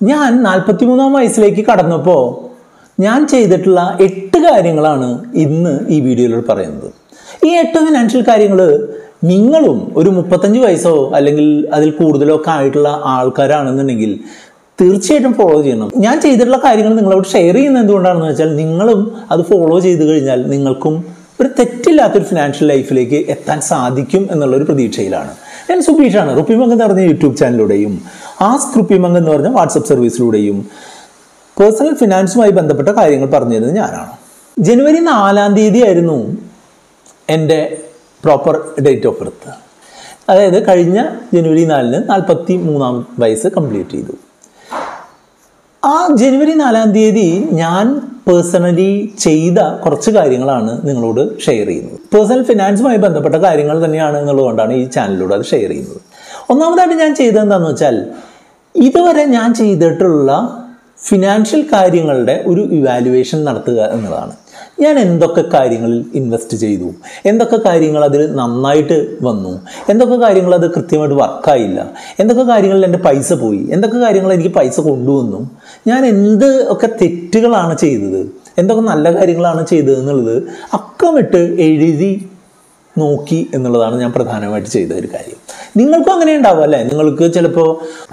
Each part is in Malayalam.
ഞാൻ നാൽപ്പത്തിമൂന്നാം വയസ്സിലേക്ക് കടന്നപ്പോൾ ഞാൻ ചെയ്തിട്ടുള്ള എട്ട് കാര്യങ്ങളാണ് ഇന്ന് ഈ വീഡിയോയിൽ പറയുന്നത്. ഈ എട്ട് ഫിനാൻഷ്യൽ കാര്യങ്ങൾ നിങ്ങളും ഒരു മുപ്പത്തഞ്ച് വയസ്സോ അല്ലെങ്കിൽ അതിൽ കൂടുതലോ ഒക്കെ ആയിട്ടുള്ള ആൾക്കാരാണെന്നുണ്ടെങ്കിൽ തീർച്ചയായിട്ടും ഫോളോ ചെയ്യണം. ഞാൻ ചെയ്തിട്ടുള്ള കാര്യങ്ങൾ നിങ്ങളോട് ഷെയർ ചെയ്യുന്നത് എന്തുകൊണ്ടാണെന്ന് വെച്ചാൽ നിങ്ങളും അത് ഫോളോ ചെയ്ത് കഴിഞ്ഞാൽ നിങ്ങൾക്കും ഒരു തെറ്റില്ലാത്തൊരു ഫിനാൻഷ്യൽ ലൈഫിലേക്ക് എത്താൻ സാധിക്കും എന്നുള്ളൊരു പ്രതീക്ഷയിലാണ്. ഞാൻ സുബീഷാണ്. റുപ്പിമംഗ് എന്ന് പറഞ്ഞ യൂട്യൂബ് ചാനലിലൂടെയും ആസ്ക് റുപ്പിമംഗ് എന്ന് പറഞ്ഞ വാട്സപ്പ് സർവീസിലൂടെയും പേഴ്സണൽ ഫിനാൻസുമായി ബന്ധപ്പെട്ട കാര്യങ്ങൾ പറഞ്ഞു തരുന്നത് ഞാനാണ്. ജനുവരി നാലാം തീയതി ആയിരുന്നു എന്റെ പ്രോപ്പർ ഡേറ്റ് ഓഫ് ബർത്ത് അതായത് കഴിഞ്ഞ ജനുവരി നാലിന് നാൽപ്പത്തി മൂന്നാം വയസ്സ് കംപ്ലീറ്റ് ചെയ്തു. ആ ജനുവരി നാലാം തീയതി ഞാൻ പേഴ്സണലി ചെയ്ത കുറച്ച് കാര്യങ്ങളാണ് നിങ്ങളോട് ഷെയർ ചെയ്യുന്നത്. പേഴ്സണൽ ഫിനാൻസുമായി ബന്ധപ്പെട്ട കാര്യങ്ങൾ തന്നെയാണ് എന്നുള്ളതുകൊണ്ടാണ് ഈ ചാനലിലൂടെ അത് ഷെയർ ചെയ്യുന്നത്. ഒന്നാമതായിട്ട് ഞാൻ ചെയ്തത് എന്താണെന്ന് വെച്ചാൽ ഇതുവരെ ഞാൻ ചെയ്തിട്ടുള്ള ഫിനാൻഷ്യൽ കാര്യങ്ങളുടെ ഒരു ഇവാലുവേഷൻ നടത്തുക എന്നതാണ്. ഞാൻ എന്തൊക്കെ കാര്യങ്ങളിൽ ഇൻവെസ്റ്റ് ചെയ്തു? എന്തൊക്കെ കാര്യങ്ങൾ അതിൽ നന്നായിട്ട് വന്നു? എന്തൊക്കെ കാര്യങ്ങൾ അത് കൃത്യമായിട്ട് വർക്കായില്ല എന്തൊക്കെ കാര്യങ്ങളിൽ എന്റെ പൈസ പോയി? എന്തൊക്കെ കാര്യങ്ങൾ എനിക്ക് പൈസ കൊണ്ടുവന്നു? ഞാൻ എന്ത് ഒക്കെ തെറ്റുകളാണ് ചെയ്തത്? എന്തൊക്കെ നല്ല കാര്യങ്ങളാണ് ചെയ്തത് എന്നുള്ളത് അക്കമിട്ട് എഴുതി നോക്കി എന്നുള്ളതാണ് ഞാൻ പ്രധാനമായിട്ട് ചെയ്ത ഒരു കാര്യം. നിങ്ങൾക്കും അങ്ങനെ ഉണ്ടാവും അല്ലേ? നിങ്ങൾക്ക് ചിലപ്പോൾ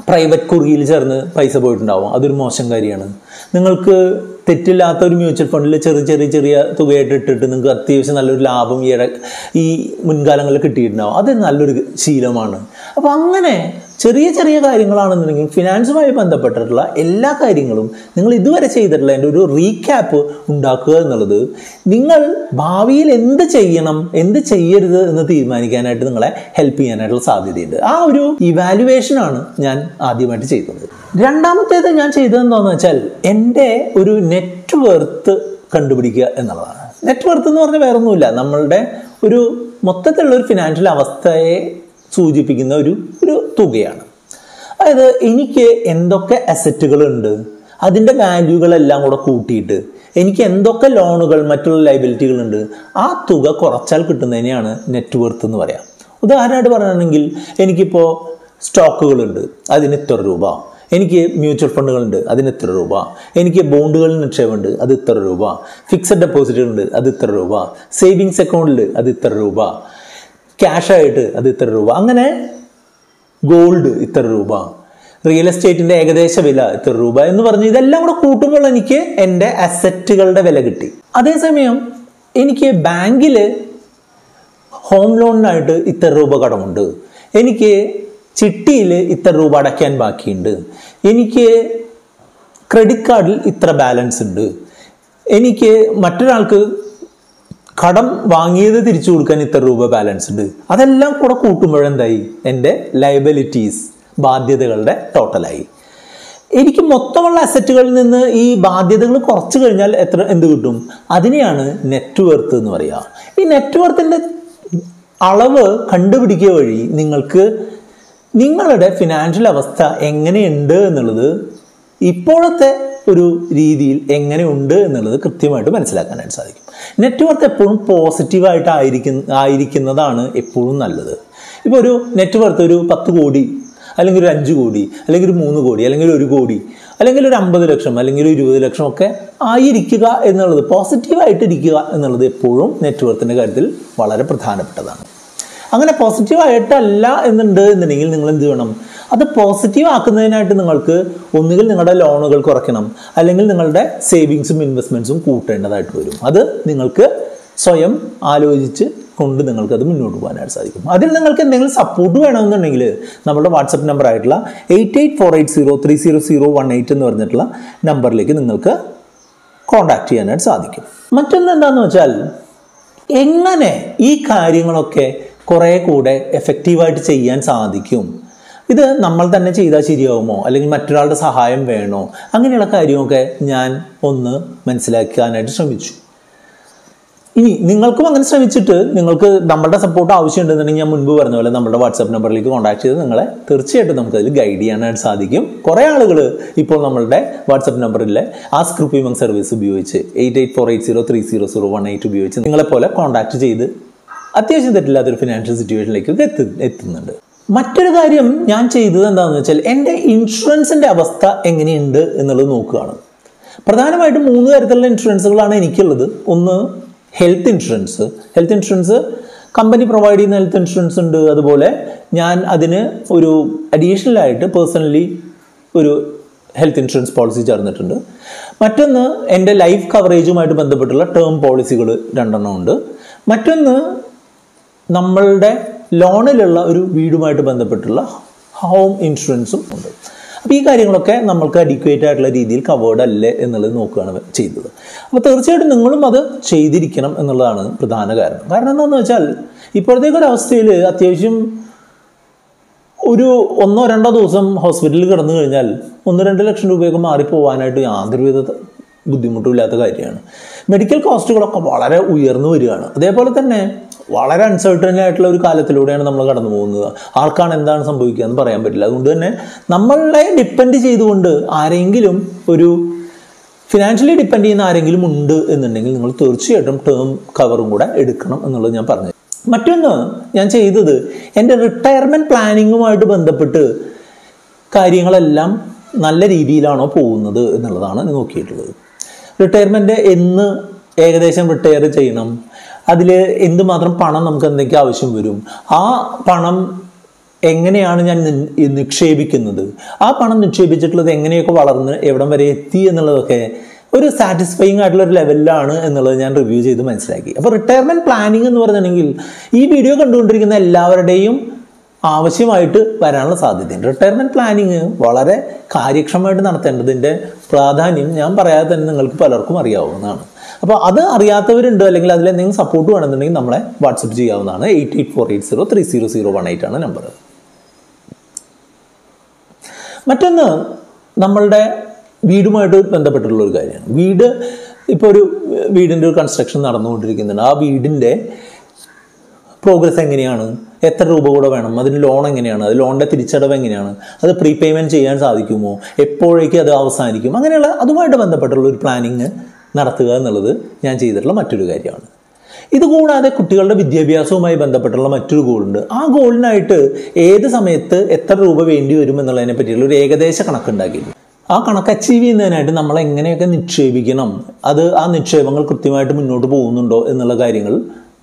പ്രൈവറ്റ് കുറിയിൽ ചേർന്ന് പൈസ പോയിട്ടുണ്ടാവും. അതൊരു മോശം കാര്യമാണ്. നിങ്ങൾക്ക് തെറ്റില്ലാത്ത ഒരു മ്യൂച്വൽ ഫണ്ടിൽ ചെറിയ ചെറിയ ചെറിയ തുകയായിട്ട് ഇട്ടിട്ട് നിങ്ങൾക്ക് അത്യാവശ്യം നല്ലൊരു ലാഭം ഈ ഈ മുൻകാലങ്ങളിൽ കിട്ടിയിട്ടുണ്ടാവും. അത് നല്ലൊരു ശീലമാണ്. അപ്പോൾ അങ്ങനെ ചെറിയ ചെറിയ കാര്യങ്ങളാണെന്നുണ്ടെങ്കിൽ ഫിനാൻസുമായി ബന്ധപ്പെട്ടിട്ടുള്ള എല്ലാ കാര്യങ്ങളും നിങ്ങൾ ഇതുവരെ ചെയ്തിട്ടുള്ള എന്റെ ഒരു റീക്യാപ്പ് ഉണ്ടാക്കുക എന്നുള്ളത് നിങ്ങൾ ഭാവിയിൽ എന്ത് ചെയ്യണം എന്ത് ചെയ്യരുത് എന്ന് തീരുമാനിക്കാനായിട്ട് നിങ്ങളെ ഹെൽപ്പ് ചെയ്യാനായിട്ടുള്ള സാധ്യതയുണ്ട്. ആ ഒരു ഇവാലുവേഷനാണ് ഞാൻ ആദ്യമായിട്ട് ചെയ്തത്. രണ്ടാമത്തേത് ഞാൻ ചെയ്തതെന്താണെന്ന് വെച്ചാൽ എന്റെ ഒരു നെറ്റ് വർത്ത് കണ്ടുപിടിക്കുക എന്നുള്ളതാണ്. നെറ്റ് വർത്ത് എന്ന് പറഞ്ഞാൽ വേറൊന്നുമില്ല. നമ്മളുടെ ഒരു മൊത്തത്തിലുള്ള ഒരു ഫിനാൻഷ്യൽ അവസ്ഥയെ സൂചിപ്പിക്കുന്ന ഒരു ഒരു തുകയാണ്. അതായത് എനിക്ക് എന്തൊക്കെ അസറ്റുകളുണ്ട് അതിന്റെ വാല്യൂകളെല്ലാം കൂടെ കൂട്ടിയിട്ട് എനിക്ക് എന്തൊക്കെ ലോണുകൾ മറ്റുള്ള ലൈബിലിറ്റികളുണ്ട് ആ തുക കുറച്ചാൽ കിട്ടുന്നതിനെയാണ് നെറ്റ് വർത്ത് എന്ന് പറയാം. ഉദാഹരണമായിട്ട് പറയുകയാണെങ്കിൽ എനിക്കിപ്പോൾ സ്റ്റോക്കുകളുണ്ട് അതിന് ഇത്ര രൂപ. എനിക്ക് മ്യൂച്വൽ ഫണ്ടുകളുണ്ട് അതിന് ഇത്ര രൂപ. എനിക്ക് ബോണ്ടുകളിൽ നിക്ഷേപമുണ്ട് അത് ഇത്ര രൂപ. ഫിക്സഡ് ഡെപ്പോസിറ്റുകളുണ്ട് അത് ഇത്ര രൂപ. സേവിങ്സ് അക്കൗണ്ടിൽ അത് ഇത്ര രൂപ. ക്യാഷായിട്ട് അത് ഇത്ര രൂപ. അങ്ങനെ ഗോൾഡ് ഇത്ര രൂപ റിയൽ എസ്റ്റേറ്റിന്റെ ഏകദേശ വില ഇത്ര രൂപ എന്ന് പറഞ്ഞ് ഇതെല്ലാം കൂടെ കൂട്ടുമ്പോൾ എനിക്ക് എന്റെ അസറ്റുകളുടെ വില കിട്ടി. അതേസമയം എനിക്ക് ബാങ്കിൽ ഹോം ലോണിനായിട്ട് ഇത്ര രൂപ കടമുണ്ട്. എനിക്ക് ചിട്ടിയിൽ ഇത്ര രൂപ അടയ്ക്കാൻ ബാക്കിയുണ്ട്. എനിക്ക് ക്രെഡിറ്റ് കാർഡിൽ ഇത്ര ബാലൻസ് ഉണ്ട്. എനിക്ക് മറ്റൊരാൾക്ക് കടം വാങ്ങിയത് തിരിച്ചു കൊടുക്കാൻ ഇത്ര രൂപ ബാലൻസ് ഉണ്ട്. അതെല്ലാം കൂടെ കൂട്ടുമ്പോഴെന്തായി എന്റെ ലയബിലിറ്റീസ് ബാധ്യതകളുടെ ടോട്ടലായി എനിക്ക് മൊത്തമുള്ള അസറ്റുകളിൽ നിന്ന് ഈ ബാധ്യതകൾ കുറച്ച് കഴിഞ്ഞാൽ എത്ര എന്ത് കിട്ടും? അതിനെയാണ് നെറ്റ് വർത്ത് എന്ന് പറയുക. ഈ നെറ്റ് വർത്തിന്റെ അളവ് കണ്ടുപിടിക്കുക വഴി നിങ്ങൾക്ക് നിങ്ങളുടെ ഫിനാൻഷ്യൽ അവസ്ഥ എങ്ങനെയുണ്ട് എന്നുള്ളത് ഇപ്പോഴത്തെ ഒരു രീതിയിൽ എങ്ങനെയുണ്ട് എന്നുള്ളത് കൃത്യമായിട്ട് മനസ്സിലാക്കാനായിട്ട് സാധിക്കും. നെറ്റ്വർക്ക് എപ്പോഴും പോസിറ്റീവായിട്ട് ആയിരിക്കുന്ന ആയിരിക്കുന്നതാണ് എപ്പോഴും നല്ലത്. ഇപ്പോൾ ഒരു നെറ്റ്വർത്ത് ഒരു പത്ത് കോടി അല്ലെങ്കിൽ ഒരു അഞ്ച് കോടി അല്ലെങ്കിൽ ഒരു മൂന്ന് കോടി അല്ലെങ്കിൽ ഒരു കോടി അല്ലെങ്കിൽ ഒരു അമ്പത് ലക്ഷം അല്ലെങ്കിൽ ഒരു ഇരുപത് ലക്ഷം ഒക്കെ ആയിരിക്കുക എന്നുള്ളത് പോസിറ്റീവായിട്ട് ഇരിക്കുക എന്നുള്ളത് എപ്പോഴും നെറ്റ്വർക്കിന്റെ കാര്യത്തിൽ വളരെ പ്രധാനപ്പെട്ടതാണ്. അങ്ങനെ പോസിറ്റീവ് ആയിട്ടല്ല എന്നുണ്ട് എന്നുണ്ടെങ്കിൽ നിങ്ങൾ എന്ത് ചെയ്യണം? അത് പോസിറ്റീവ് ആക്കുന്നതിനായിട്ട് നിങ്ങൾക്ക് ഒന്നുകിൽ നിങ്ങളുടെ ലോണുകൾ കുറയ്ക്കണം. അല്ലെങ്കിൽ നിങ്ങളുടെ സേവിങ്സും ഇൻവെസ്റ്റ്മെൻസും കൂട്ടേണ്ടതായിട്ട് വരും. അത് നിങ്ങൾക്ക് സ്വയം ആലോചിച്ച് കൊണ്ട് നിങ്ങൾക്ക് അത് മുന്നോട്ട് പോകാനായിട്ട് സാധിക്കും. അതിൽ നിങ്ങൾക്ക് എന്തെങ്കിലും സപ്പോർട്ട് വേണമെന്നുണ്ടെങ്കിൽ നമ്മുടെ വാട്സപ്പ് നമ്പർ ആയിട്ടുള്ള eight eight four eight zero three zero zero one eight എന്ന് പറഞ്ഞിട്ടുള്ള നമ്പറിലേക്ക് നിങ്ങൾക്ക് കോണ്ടാക്ട് ചെയ്യാനായിട്ട് സാധിക്കും. മറ്റൊന്ന് എന്താണെന്ന് വെച്ചാൽ എങ്ങനെ ഈ കാര്യങ്ങളൊക്കെ കുറേ കൂടെ എഫക്റ്റീവായിട്ട് ചെയ്യാൻ സാധിക്കും. ഇത് നമ്മൾ തന്നെ ചെയ്താൽ ശരിയാവുമോ? അല്ലെങ്കിൽ മറ്റൊരാളുടെ സഹായം വേണോ? അങ്ങനെയുള്ള കാര്യമൊക്കെ ഞാൻ ഒന്ന് മനസ്സിലാക്കാനായിട്ട് ശ്രമിച്ചു. ഇനി നിങ്ങൾക്കും അങ്ങനെ ശ്രമിച്ചിട്ട് നിങ്ങൾക്ക് നമ്മളുടെ സപ്പോർട്ട് ആവശ്യമുണ്ടെന്നുണ്ടെങ്കിൽ ഞാൻ മുൻപ് പറഞ്ഞ പോലെ നമ്മുടെ വാട്സാപ്പ് നമ്പറിലേക്ക് കോൺടാക്ട് ചെയ്ത് നിങ്ങളെ തീർച്ചയായിട്ടും നമുക്കതിൽ ഗൈഡ് ചെയ്യാനായിട്ട് സാധിക്കും. കുറേ ആളുകൾ ഇപ്പോൾ നമ്മളുടെ വാട്സാപ്പ് നമ്പറിലെ ആ സ്ക്രിപ്പിമങ് സർവീസ് ഉപയോഗിച്ച് eight eight four eight zero three zero zero one eight ഉപയോഗിച്ച് നിങ്ങളെപ്പോലെ കോൺടാക്ട് ചെയ്ത് അത്യാവശ്യം തെറ്റില്ലാത്തൊരു ഫിനാൻഷ്യൽ സിറ്റുവേഷനിലേക്ക് എത്തി എത്തുന്നുണ്ട്. മറ്റൊരു കാര്യം ഞാൻ ചെയ്തത് എന്താണെന്ന് വെച്ചാൽ എന്റെ ഇൻഷുറൻസിന്റെ അവസ്ഥ എങ്ങനെയുണ്ട് എന്നുള്ളത് നോക്കുകയാണ്. പ്രധാനമായിട്ടും മൂന്ന് തരത്തിലുള്ള ഇൻഷുറൻസുകളാണ് എനിക്കുള്ളത്. ഒന്ന് health insurance health insurance company provide ചെയ്യുന്ന ഹെൽത്ത് ഇൻഷുറൻസ് ഉണ്ട്. അതുപോലെ ഞാൻ അതിന് ഒരു അഡീഷണൽ ആയിട്ട് പേഴ്സണലി ഒരു ഹെൽത്ത് ഇൻഷുറൻസ് പോളിസി ചേർന്നിട്ടുണ്ട്. മറ്റൊന്ന് എന്റെ ലൈഫ് കവറേജുമായിട്ട് ബന്ധപ്പെട്ടുള്ള ടേം പോളിസികൾ രണ്ടെണ്ണം ഉണ്ട്. മറ്റൊന്ന് നമ്മളുടെ ലോണിലുള്ള ഒരു വീടുമായിട്ട് ബന്ധപ്പെട്ടുള്ള ഹോം ഇൻഷുറൻസും ഉണ്ട്. അപ്പോൾ ഈ കാര്യങ്ങളൊക്കെ നമ്മൾക്ക് അഡിക്വേറ്റ് ആയിട്ടുള്ള രീതിയിൽ കവേർഡ് അല്ലേ എന്നുള്ളത് നോക്കുകയാണ് ചെയ്തത് അപ്പോൾ തീർച്ചയായിട്ടും നിങ്ങളും അത് ചെയ്തിരിക്കണം എന്നുള്ളതാണ് പ്രധാന കാരണം. കാരണം എന്താണെന്ന് വെച്ചാൽ ഇപ്പോഴത്തേക്ക് ഒരു അവസ്ഥയിൽ അത്യാവശ്യം ഒരു ഒന്നോ രണ്ടോ ദിവസം ഹോസ്പിറ്റലിൽ കിടന്നു കഴിഞ്ഞാൽ ഒന്ന് രണ്ട് ലക്ഷം രൂപയൊക്കെ മാറിപ്പോവാനായിട്ട് യാതൊരുവിധ ബുദ്ധിമുട്ടുമില്ലാത്ത കാര്യമാണ്. മെഡിക്കൽ കോസ്റ്റുകളൊക്കെ വളരെ ഉയർന്നു വരികയാണ്. അതേപോലെ തന്നെ വളരെ അൺസർട്ടൺ ആയിട്ടുള്ള ഒരു കാലത്തിലൂടെയാണ് നമ്മൾ കടന്നു പോകുന്നത്. ആർക്കാണ് എന്താണ് സംഭവിക്കുക എന്ന് പറയാൻ പറ്റില്ല. അതുകൊണ്ട് തന്നെ നമ്മളെ ഡിപ്പെൻഡ് ചെയ്തുകൊണ്ട് ആരെങ്കിലും ഒരു ഫിനാൻഷ്യലി ഡിപ്പെൻഡ് ചെയ്യുന്ന ആരെങ്കിലും ഉണ്ട് എന്നുണ്ടെങ്കിൽ നിങ്ങൾ തീർച്ചയായിട്ടും ടേം കവറും കൂടെ എടുക്കണം എന്നുള്ളത് ഞാൻ പറഞ്ഞു മറ്റൊന്ന് ഞാൻ ചെയ്തത് എന്റെ റിട്ടയർമെന്റ് പ്ലാനിങ്ങുമായിട്ട് ബന്ധപ്പെട്ട് കാര്യങ്ങളെല്ലാം നല്ല രീതിയിലാണോ പോകുന്നത് എന്നുള്ളതാണ് നോക്കിയിട്ടുള്ളത്. റിട്ടയർമെന്റ് എന്ന് ഏകദേശം റിട്ടയർ ചെയ്യണം. അതിൽ എന്തുമാത്രം പണം നമുക്ക് എന്തൊക്കെ ആവശ്യം വരും? ആ പണം എങ്ങനെയാണ് ഞാൻ നിക്ഷേപിക്കുന്നത്? ആ പണം നിക്ഷേപിച്ചിട്ടുള്ളത് എങ്ങനെയൊക്കെ വളർന്ന് എവിടം വരെ എത്തി എന്നുള്ളതൊക്കെ ഒരു സാറ്റിസ്ഫൈങ് ആയിട്ടുള്ള ഒരു ലെവലിലാണ് എന്നുള്ളത് ഞാൻ റിവ്യൂ ചെയ്ത് മനസ്സിലാക്കി. അപ്പോൾ റിട്ടയർമെന്റ് പ്ലാനിങ് എന്ന് പറഞ്ഞിട്ടുണ്ടെങ്കിൽ ഈ വീഡിയോ കണ്ടുകൊണ്ടിരിക്കുന്ന എല്ലാവരുടെയും ആവശ്യമായിട്ട് വരാനുള്ള സാധ്യതയുണ്ട്. റിട്ടയർമെന്റ് പ്ലാനിങ് വളരെ കാര്യക്ഷമമായിട്ട് നടത്തേണ്ടതിന്റെ പ്രാധാന്യം ഞാൻ പറയാതെ തന്നെ നിങ്ങൾക്ക് പലർക്കും അറിയാവുന്നതാണ്. അപ്പോൾ അത് അറിയാത്തവരുണ്ട്? അല്ലെങ്കിൽ അതിൽ എന്തെങ്കിലും സപ്പോർട്ട് വേണമെന്നുണ്ടെങ്കിൽ നമ്മളെ വാട്സപ്പ് ചെയ്യാവുന്നതാണ്. Eight eight four eight zero three zero zero one eight ആണ് നമ്പർ മറ്റൊന്ന് നമ്മളുടെ വീടുമായിട്ട് ബന്ധപ്പെട്ടിട്ടുള്ള ഒരു കാര്യമാണ്. വീട് ഇപ്പോൾ ഒരു വീടിന്റെ ഒരു കൺസ്ട്രക്ഷൻ നടന്നുകൊണ്ടിരിക്കുന്നുണ്ട്. ആ വീടിന്റെ പ്രോഗ്രസ് എങ്ങനെയാണ്? എത്ര രൂപ കൂടെ വേണം? അതിന് ലോൺ എങ്ങനെയാണ്? അത് ലോണിന്റെ തിരിച്ചടവ് എങ്ങനെയാണ്? അത് പ്രീപേയ്മെന്റ് ചെയ്യാൻ സാധിക്കുമോ? എപ്പോഴേക്കും അത് അവസാനിക്കും? അങ്ങനെയുള്ള അതുമായിട്ട് ബന്ധപ്പെട്ടുള്ള ഒരു പ്ലാനിങ് നടത്തുക എന്നുള്ളത് ഞാൻ ചെയ്തിട്ടുള്ള മറ്റൊരു കാര്യമാണ്. ഇതുകൂടാതെ കുട്ടികളുടെ വിദ്യാഭ്യാസവുമായി ബന്ധപ്പെട്ടുള്ള മറ്റൊരു ഗോളുണ്ട്. ആ ഗോളിനായിട്ട് ഏത് സമയത്ത് എത്ര രൂപ വേണ്ടി വരും എന്നുള്ളതിനെ പറ്റിയുള്ള ഒരു ഏകദേശ കണക്കുണ്ടാക്കിയിട്ടുണ്ട്. ആ കണക്ക് അച്ചീവ് ചെയ്യുന്നതിനായിട്ട് നമ്മൾ എങ്ങനെയൊക്കെ നിക്ഷേപിക്കണം? അത് ആ നിക്ഷേപങ്ങൾ കൃത്യമായിട്ട് മുന്നോട്ട് പോകുന്നുണ്ടോ എന്നുള്ള കാര്യങ്ങൾ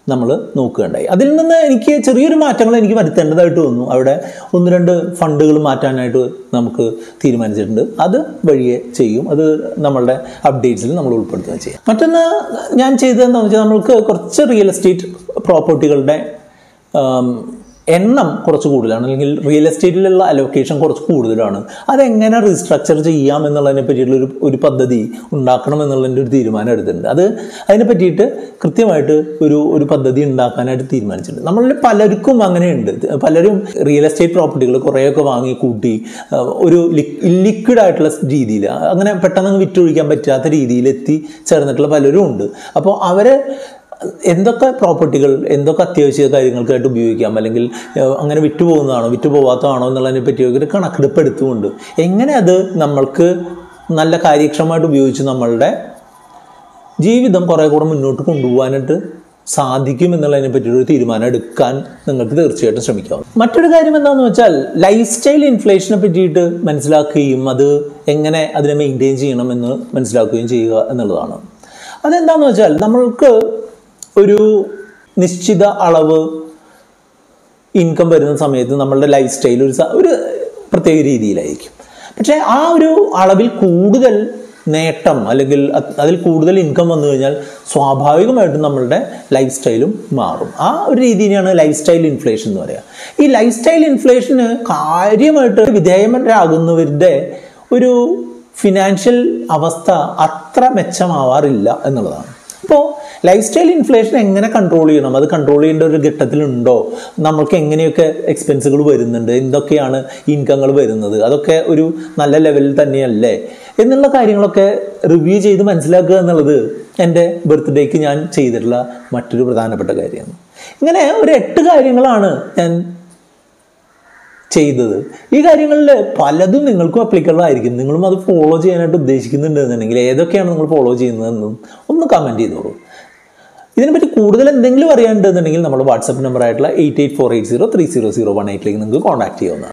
നമ്മൾ നോക്കുകയുണ്ടായി. അതിൽ നിന്ന് എനിക്ക് ചെറിയൊരു മാറ്റങ്ങൾ എനിക്ക് വരുത്തേണ്ടതായിട്ട് വന്നു. അവിടെ ഒന്ന് രണ്ട് ഫണ്ടുകൾ മാറ്റാനായിട്ട് നമുക്ക് തീരുമാനിച്ചിട്ടുണ്ട്. അത് വഴിയെ ചെയ്യും. അത് നമ്മളുടെ അപ്ഡേറ്റ്സിൽ നമ്മൾ ഉൾപ്പെടുത്തുകയും ചെയ്യാം. മറ്റൊന്ന് ഞാൻ ചെയ്തതെന്ന് വെച്ചാൽ നമ്മൾക്ക് കുറച്ച് റിയൽ എസ്റ്റേറ്റ് പ്രോപ്പർട്ടികളുടെ എണ്ണം കുറച്ച് കൂടുതലാണ്. അല്ലെങ്കിൽ റിയൽ എസ്റ്റേറ്റിലുള്ള അലോക്കേഷൻ കുറച്ച് കൂടുതലാണ്. അതെങ്ങനെ റീസ്ട്രക്ചർ ചെയ്യാം എന്നുള്ളതിനെ പറ്റിയിട്ടുള്ള ഒരു ഒരു പദ്ധതി ഉണ്ടാക്കണം എന്നുള്ളതിന്റെ ഒരു തീരുമാനം എടുത്തിട്ടുണ്ട്. അത് അതിനെ പറ്റിയിട്ട് കൃത്യമായിട്ട് ഒരു ഒരു പദ്ധതി ഉണ്ടാക്കാനായിട്ട് തീരുമാനിച്ചിട്ടുണ്ട്. നമ്മളിൽ പലർക്കും അങ്ങനെയുണ്ട്. പലരും റിയൽ എസ്റ്റേറ്റ് പ്രോപ്പർട്ടികൾ കുറേയൊക്കെ വാങ്ങി കൂട്ടി ഒരു ലിക്വിഡ് ആയിട്ടുള്ള രീതിയിൽ അങ്ങനെ പെട്ടെന്ന് വിറ്റൊഴിക്കാൻ പറ്റാത്ത രീതിയിൽ എത്തി ചേർന്നിട്ടുള്ള പലരും ഉണ്ട്. അപ്പോൾ അവരെ എന്തൊക്കെ പ്രോപ്പർട്ടികൾ എന്തൊക്കെ അത്യാവശ്യ കാര്യങ്ങൾക്കായിട്ട് ഉപയോഗിക്കാം? അല്ലെങ്കിൽ അങ്ങനെ വിറ്റുപോകുന്നതാണോ വിറ്റുപോകാത്തതാണോ എന്നുള്ളതിനെ പറ്റി ഒരു കണക്കെടുപ്പ് എടുത്തുകൊണ്ട് എങ്ങനെ അത് നമ്മൾക്ക് നല്ല കാര്യക്ഷമമായിട്ട് ഉപയോഗിച്ച് നമ്മളുടെ ജീവിതം കുറേ കൂടെ മുന്നോട്ട് കൊണ്ടുപോകാനായിട്ട് സാധിക്കും എന്നുള്ളതിനെ പറ്റിയൊരു തീരുമാനം എടുക്കാൻ നിങ്ങൾക്ക് തീർച്ചയായിട്ടും ശ്രമിക്കാം മറ്റൊരു കാര്യം എന്താണെന്ന് വെച്ചാൽ ലൈഫ് സ്റ്റൈൽ ഇൻഫ്ലേഷനെ പറ്റിയിട്ട് മനസ്സിലാക്കുകയും അത് എങ്ങനെ അതിനെ മെയിന്റെയിൻ ചെയ്യണം എന്ന് മനസ്സിലാക്കുകയും ചെയ്യുക എന്നുള്ളതാണ്. അതെന്താണെന്ന് വെച്ചാൽ നമ്മൾക്ക് ഒരു നിശ്ചിത അളവ് ഇൻകം വരുന്ന സമയത്ത് നമ്മളുടെ ലൈഫ് സ്റ്റൈൽ ഒരു ഒരു പ്രത്യേക രീതിയിലായിരിക്കും. പക്ഷേ ആ ഒരു അളവിൽ കൂടുതൽ നേട്ടം അല്ലെങ്കിൽ അതിൽ കൂടുതൽ ഇൻകം വന്നു കഴിഞ്ഞാൽ സ്വാഭാവികമായിട്ടും നമ്മളുടെ ലൈഫ് സ്റ്റൈലും മാറും. ആ ഒരു രീതിയാണ് ലൈഫ് സ്റ്റൈൽ ഇൻഫ്ലേഷൻ എന്ന് പറയുക ഈ ലൈഫ് സ്റ്റൈൽ ഇൻഫ്ലേഷന് കാര്യമായിട്ട് വിധേയരാകുന്നവരുടെ ഒരു ഫിനാൻഷ്യൽ അവസ്ഥ അത്ര മെച്ചമാവാറില്ല എന്നുള്ളതാണ്. അപ്പോൾ ലൈഫ് സ്റ്റൈൽ ഇൻഫ്ലേഷൻ എങ്ങനെ കൺട്രോൾ ചെയ്യണം? അത് കൺട്രോൾ ചെയ്യേണ്ട ഒരു ഘട്ടത്തിലുണ്ടോ? നമുക്ക് എങ്ങനെയൊക്കെ എക്സ്പെൻസുകൾ വരുന്നുണ്ട്? എന്തൊക്കെയാണ് ഇൻകങ്ങൾ വരുന്നത്? അതൊക്കെ ഒരു നല്ല ലെവലിൽ തന്നെയല്ലേ? എന്നുള്ള കാര്യങ്ങളൊക്കെ റിവ്യൂ ചെയ്ത് മനസ്സിലാക്കുക എന്നുള്ളത് എന്റെ ബർത്ത്ഡേക്ക് ഞാൻ ചെയ്തിട്ടുള്ള മറ്റൊരു പ്രധാനപ്പെട്ട കാര്യമാണ്. ഇങ്ങനെ ഒരു എട്ട് കാര്യങ്ങളാണ് ഞാൻ ചെയ്തത്. ഈ കാര്യങ്ങളിൽ പലതും നിങ്ങൾക്കും അപ്ലിക്കബിൾ ആയിരിക്കും. നിങ്ങളും അത് ഫോളോ ചെയ്യാനായിട്ട് ഉദ്ദേശിക്കുന്നുണ്ട് എന്നുണ്ടെങ്കിൽ ഏതൊക്കെയാണ് നിങ്ങൾ ഫോളോ ചെയ്യുന്നതെന്നും ഒന്ന് കമന്റ് ചെയ്തോളൂ. ഇതിനെപ്പറ്റി കൂടുതൽ എന്തെങ്കിലും അറിയാനുണ്ടെന്നുണ്ടെങ്കിൽ നമ്മൾ വാട്സപ്പ് നമ്പർ ആയിട്ടുള്ള eight eight four eight zero three zero zero one എയ്റ്റിലേക്ക് നിങ്ങൾക്ക് കോൺടാക്ട് ചെയ്യാവുന്നതാണ്.